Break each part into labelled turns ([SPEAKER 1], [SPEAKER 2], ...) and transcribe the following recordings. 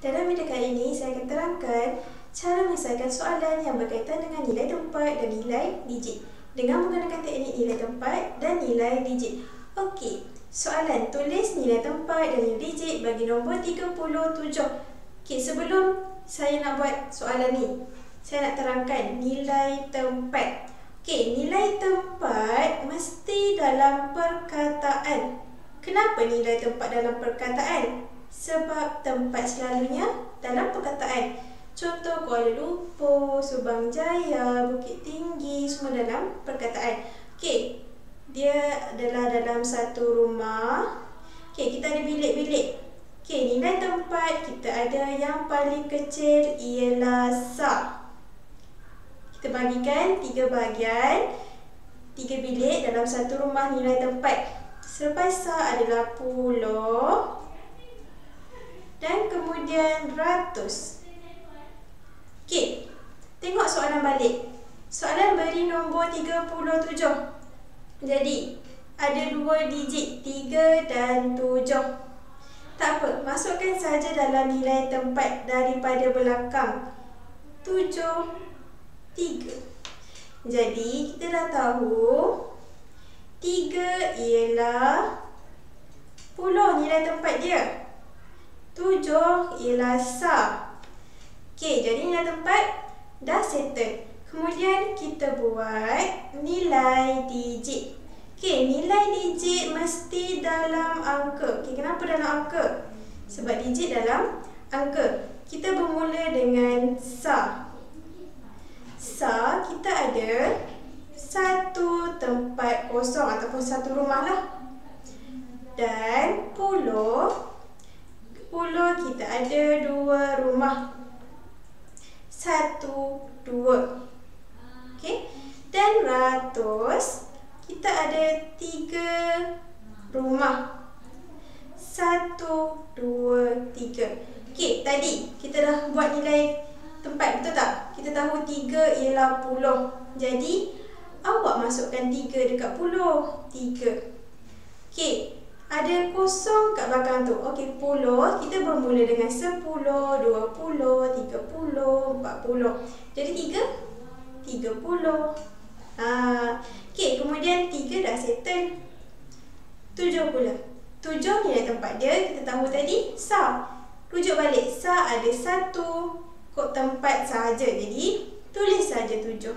[SPEAKER 1] Dalam video kali ini, saya akan terangkan cara menyelesaikan soalan yang berkaitan dengan nilai tempat dan nilai digit dengan menggunakan teknik nilai tempat dan nilai digit. Okey, soalan tulis nilai tempat dan nilai digit bagi nombor 37. Okey, sebelum saya nak buat soalan ni, saya nak terangkan nilai tempat. Okey, nilai tempat mesti dalam perkataan. Kenapa nilai tempat dalam perkataan? Sebab tempat selalunya dalam perkataan. Contoh Kuala Lumpur, Subang Jaya, Bukit Tinggi semua dalam perkataan. Okey. Dia adalah dalam satu rumah. Okey, kita ada bilik-bilik. Okey, nilai tempat kita ada yang paling kecil ialah sa. Kita bagikan tiga bahagian. Tiga bilik dalam satu rumah nilai tempat. Selepas sa adalah puluh dan kemudian ratus. Okey, tengok soalan balik. Soalan beri nombor 37. Jadi, ada dua digit, 3 dan 7. Tak apa, masukkan saja dalam nilai tempat daripada belakang. 7, 3. Jadi, kita dah tahu 3 ialah 10 nilai tempat dia. Tujuh ialah sa. Okey, jadi nilai tempat dah settle. Kemudian kita buat nilai digit. Okey, nilai digit mesti dalam angka. Okey, kenapa dalam angka? Sebab digit dalam angka. Kita bermula dengan sa. Sa kita ada satu tempat kosong ataupun satu rumah lah. Dan ada dua rumah. Satu, dua. Okey. Dan ratus kita ada tiga rumah. Satu, dua, tiga. Okey, tadi kita dah buat nilai tempat, betul tak? Kita tahu tiga ialah puluh. Jadi, awak masukkan tiga dekat puluh. Tiga. Okey, ada kosong kat belakang tu. Okey, puluh. Kita bermula dengan sepuluh, dua puluh, tiga puluh, empat puluh. Jadi tiga? Tiga puluh. Ha. Okey, kemudian tiga dah settle. Tujuh pula. Tujuh nilai tempat dia. Kita tahu tadi. Sa. Rujuk balik. Sa ada satu kod tempat sahaja. Jadi, tulis saja tujuh.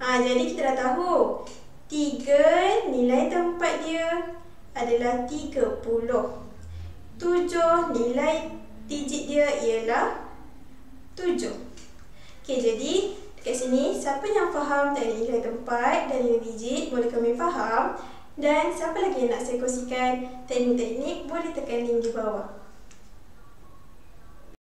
[SPEAKER 1] Ha, jadi kita dah tahu. Tiga nilai tempat dia adalah tiga puluh. Tujuh nilai digit dia ialah tujuh. Okey, jadi dekat sini siapa yang faham teknik nilai tempat dan nilai digit boleh kami faham. Dan siapa lagi yang nak saya kongsikan teknik-teknik boleh tekan link di bawah.